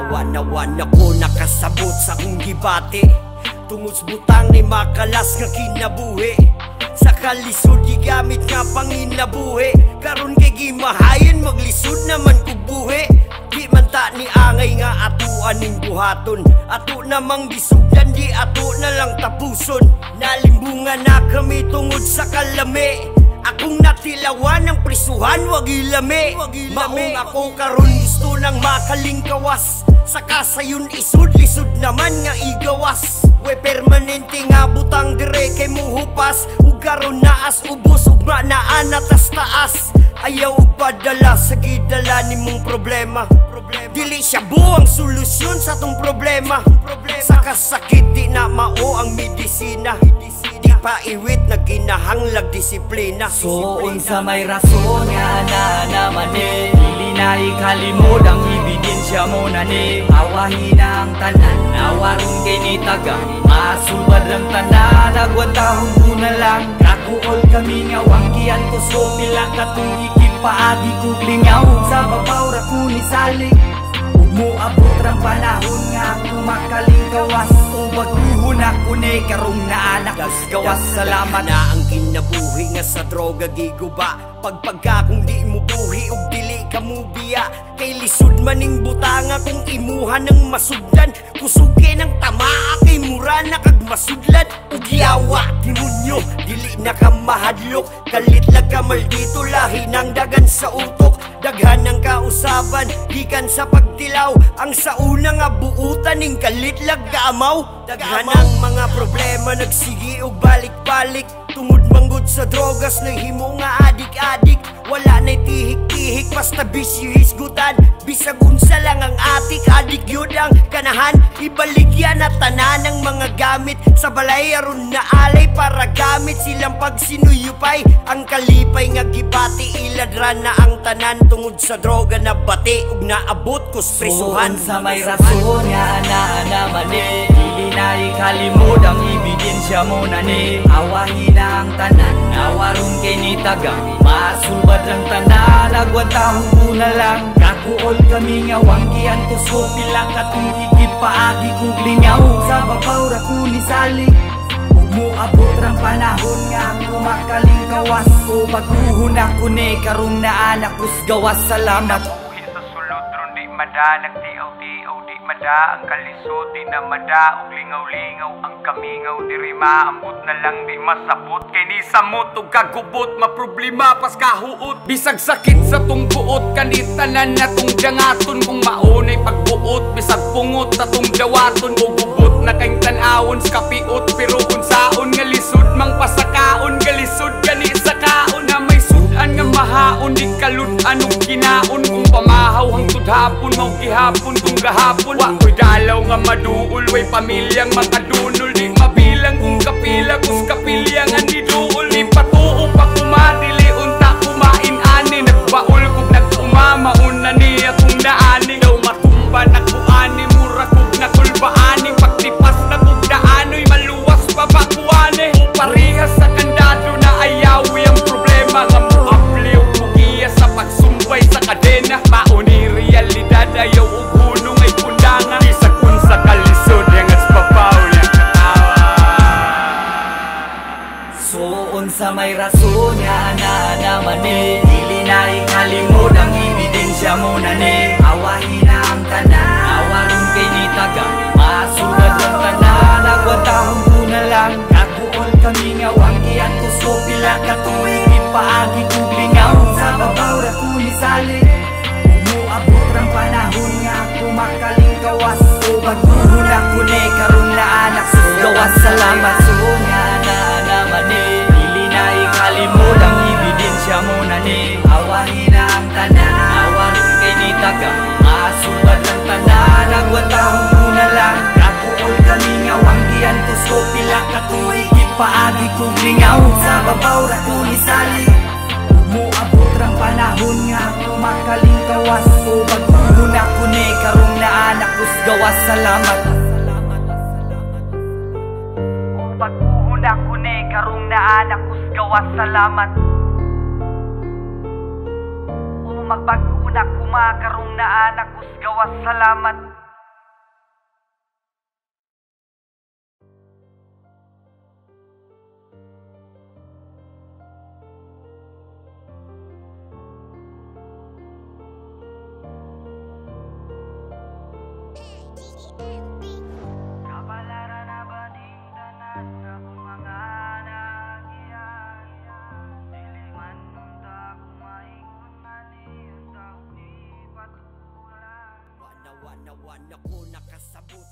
wana wana ko nakasabot sa kong gibate Tungod sa butang ni makalas nga kinabuhi. Sa kalisod gigamit nga panginabuhi Karon kay gimahayon maglisod naman kog buhi. Di man ta ni angay nga atuan ning buhaton. Ato namang gisugdan di ato na lang tapuson. Nalimbungan na kami tungod sa kalami Akong natilawan ng prisuhan, wag ilami. Maong ako karon gusto nang makalingkawas. Sa kasayon isud, lisod naman nga igawas. We permanente nga butang dire kay muhupas Ug karon naas ubos ug manaan atas taas. Ayaw padala sa gidala nimong problema. Dili siya buang solusyon sa tong problema. Sa kasakit di na mao ang medisina Di pa iwit na ginahanglag disiplina. So unsa may rason nga na naman eh. Dili na ikalimod ang ebidensya mo na ni. Awahin ang tanan, awaron kay ni taga. Masubad ang tanan, agwantahon ko na lang. Kakuol kami nga wanggian ko so pilang katong ikipaagi ko lingaw. Sa babaw ra ko ni salik Umuabot rang panahon nga ako makalingkawas O baguhon ako ni karong naanak Gawas. Salamat. na ang kinabuhi nga sa droga giguba. Pagpagka kung di mo buhi ug dili ka mo biya. Kay lisod maning butanga kung imuha ng masugdan Kusugi ng tamaa kay mura na kag masudlan. Ug yawa demonyo dili na ka mahadlok. Kalit lag ka maldito lahi ng dagan sa utok Daghan ng kausaban gikan sa pagtilaw. Ang sa una nga buutan ning kalit lag kaamaw Daghan ang mga problema nagsigi og balik-balik. Tungod manggod sa drogas na himo nga adik-adik Wala na'y tihik-tihik basta bisyo hisgutan. Bisag unsa lang ang atik adik yun ang kanahan Ibaligyan at tanan ng mga gamit. Sa balay aron na alay para gamit Silang pagsinuyupay. Ang kalipay nga gibati iladran na ang tanan. Tungod sa droga na bati ug naabot ko prisuhan Suhan sa may rason nga na naman na ikalimod ang ebidensya mo na ni Awahin ang tanan, awaron kay ni taga Masubad ang tanan, agwantahon ko na lang. Kakuol kami nga wanggian ko so pilang katong ikipaagi kong Sa babaw ra ko ni salik Umuabot rang panahon nga ako makalingkawas O baguhon ako ni karong naanak kus gawas salamat mada Nagtiaw-tiaw di mada. Ang kalisod di na mada. Ug lingaw-lingaw ang kamingaw Diri maambot na lang di masabot. Kay ni samot ug kagubot Maproblema pas kahuot. Bisag sakit sa tong buot Kanitanan na tong jangaton Kung maunay pagbuot Bisag pungot na tong dawaton Bugubot na kayong tanawon sa kapiot pamahaw hangtod hapon Mau gihapon kung gahapon Wa ko'y dalaw nga maduol Way pamilyang makadunol. Di mabilang kung kapila Kus may rason nga na naman eh. Dili na ikalimod ang ebidensya mo na ni Awahin ang tanan, awaron kay ni taga. Masugad ang tanan, agwantahon ko na lang. Kakuol kami nga wanggian ko so pila katuig Ipaagi kong lingaw. Sa babaw ra ko ni sali Umuabot rang panahon nga ako makalingkawas O baguhon ako ni karong naanak sus gawas. Salamat katuig Ipaagi kong lingaw sa babaw ra ko ni sali Umuabot rang panahon nga ako makalingkawas O baguhon ako ni karong naanak kus gawas salamat. Pag-uhon una ko ni karong naanak kus gawas salamat. O magbag-una kuma karong naanak kus gawas salamat patulan Wana wana wana ko nakasabot